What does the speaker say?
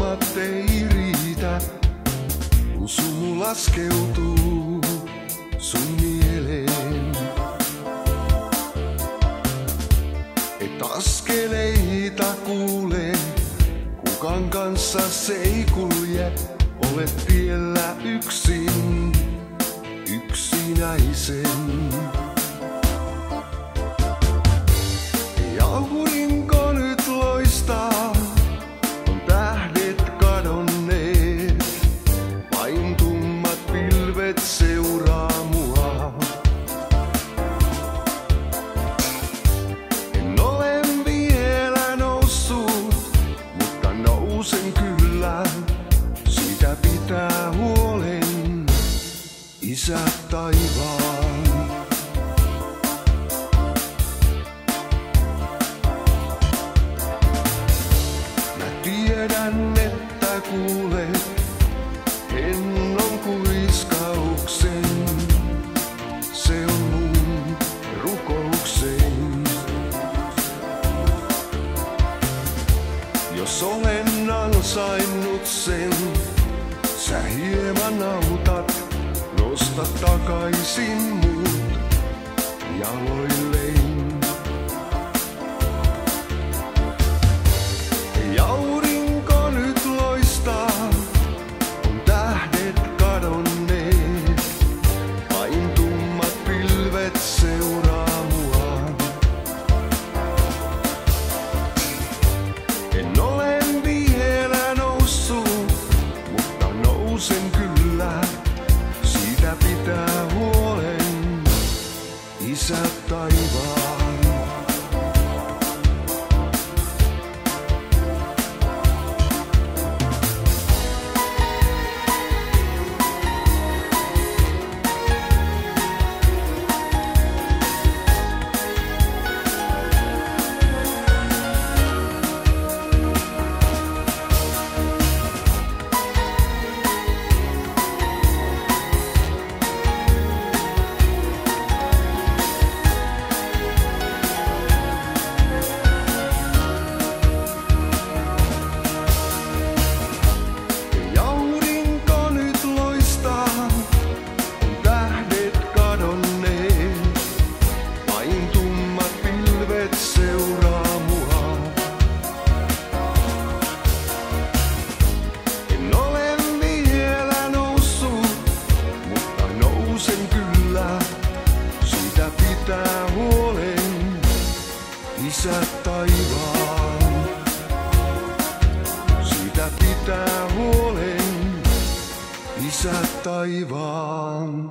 voimat ei riitä, kun sumu laskeutuu sun mieleen. Et askeleita kuule, kukan kanssa se ei kulje, olet vielä yksin, yksinäisen. Isä taivaan. Mä tiedän, että kuulet hennon kuiskauksen. Se on mun rukoukseni. Jos olen ansainnut sen, sä hieman autat, nosta takaisin mut jaloilleen. Isä taivaan. Isä taivaan. Siitä pitää huolen, isä taivaan.